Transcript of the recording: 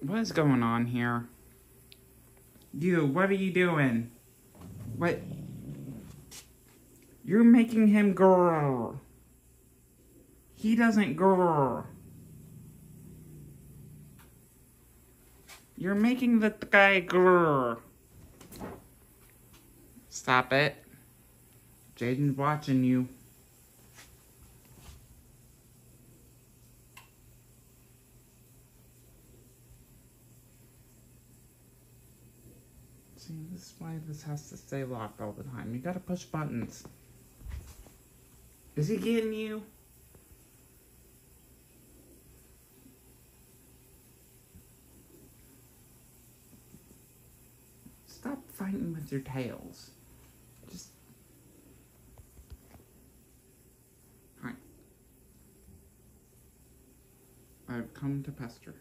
What is going on here? You, what are you doing? What? You're making him grrr. He doesn't grrr. You're making the guy grrr. Stop it. Jaden's watching you. See, this is why this has to stay locked all the time. You gotta push buttons. Is he getting you? Stop fighting with your tails. Just. Alright. I've come to pester.